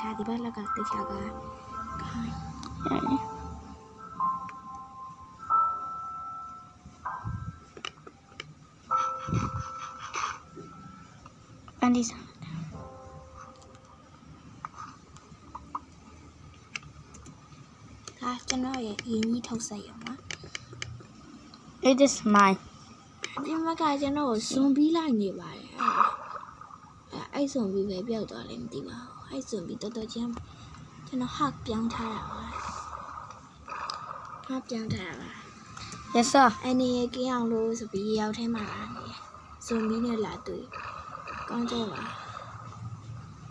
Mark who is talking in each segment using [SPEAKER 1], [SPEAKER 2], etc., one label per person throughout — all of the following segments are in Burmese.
[SPEAKER 1] ထားဒီဘက်လက်ကတိတ်ချကခိုင်း
[SPEAKER 2] ရတယ်အန်ဒီစာ
[SPEAKER 1] ဒါကျွန်တော်ရဲ့ရင်းကြီးထုတ်ဆက်ရုံပါ
[SPEAKER 2] it is mine
[SPEAKER 1] ဒီမှာကကျွန်တော်ကိုဇွန်ပြီးလိုက်နေပါတယ် အဲအဲ့ဇွန်ပြီးပဲပျောက်သွားလည်းမသိပါဘူးအဲ့ဇွန်ပြီးတော်တော်ချင်းကျွန်တော် hack ပြောင်းထားတာပါ hack ပြောင်းထားတာပါ
[SPEAKER 2] yes sir
[SPEAKER 1] အနေရကင်းအောင်လို့ဆိုပြီးရောက်ထဲမှာလာနေဇွန်ပြီးနဲ့လာတွေ့ကောင်းကြပါ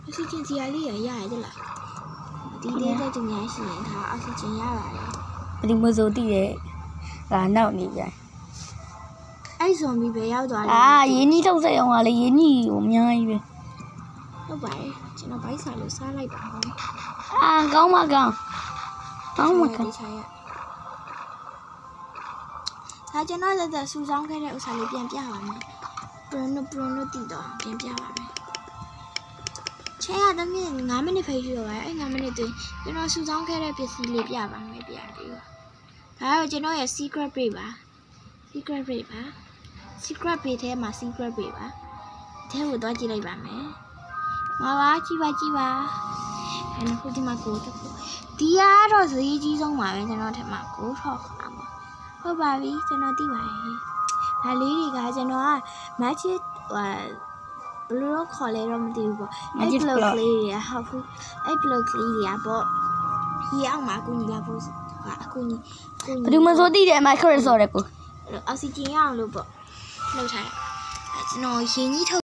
[SPEAKER 1] အောက်ဆီဂျင်စီရလေးရရရတယ်လားဒီလေးတဲ့သူများရှိရင်ဒါအောက်ဆီဂျင်ရပါတယ်
[SPEAKER 2] ဘယ်ဒီမဆိုတည်ရဲ့ဒါနောက်နေပြန်
[SPEAKER 1] အဲ့ဇွန်ပြီးပဲရောက်သွားတယ်
[SPEAKER 2] အာရင်းနှီးထုတ်စက်အောင်ကလေရင်းနှီးကိုအများကြီးပဲ
[SPEAKER 1] ဟုတ်ပါတယ်ကျွန်တော်ဘိုက်စာလို့စားလိုက်ပါဦး
[SPEAKER 2] အာကောင်းမကောင်းကောင်းမကောင်း
[SPEAKER 1] ဒီချာရဒါကျွန်တော်သက်သက်စူဆောင်းခဲ့တဲ့ဥစ္စာလေးပြန်ပြပါမယ်ပရွန်နိုပရွန်နိုတည်တော့ပြန်ပြပါမယ်ချဲရတဲ့မြင့်9မိနစ်ဖိတ်ရှိတော့ပါတယ်အဲ့9မိနစ်တွင်ကျွန်တော်စူဆောင်းခဲ့တဲ့ပစ္စည်းလေးပြပါမယ်ပြပြီးတော့ဒါကတော့ကျွန်တော်ရဲ့ secret break ပါ secret break ပါ secret break ထဲမှာ secret break ပါအဲကိုတော့ကြည့်လိုက်ပါမယ်မပါကြည့်ပါကြည့်ပါအဲ့ဒါခုဒီမှာကိုတစ်ခုဒီကတော့ဈေးကြီးဆုံးပါပဲကျွန်တော်ထင်မှာကိုထောက်ခါမှာဟုတ်ပါပြီကျွန်တော်သိပါတယ်ဒါလေးတွေကကျွန်တော်က magic ဟိုဘယ်လိုတော့ခေါ်လဲတော့မသိဘူးပေါ့
[SPEAKER 2] Magic
[SPEAKER 1] အဲ့ block
[SPEAKER 2] block
[SPEAKER 1] လေးတွေကဟုတ်ဘူးအဲ့ block လေးတွေကပေါ့ဒီအောင်မှာအကူညီလာဖို့ဟာအကူညီအကူညီ
[SPEAKER 2] ဘယ်ဒီမဆိုတည်တယ်မိုက်ခရစ်ဆော်တယ်ကို
[SPEAKER 1] အောက်ဆီဂျင်ရအောင်လို့ပေါ့လှုပ်ထားတယ်အဲကျွန်တော်ရင်ကြီးထုတ်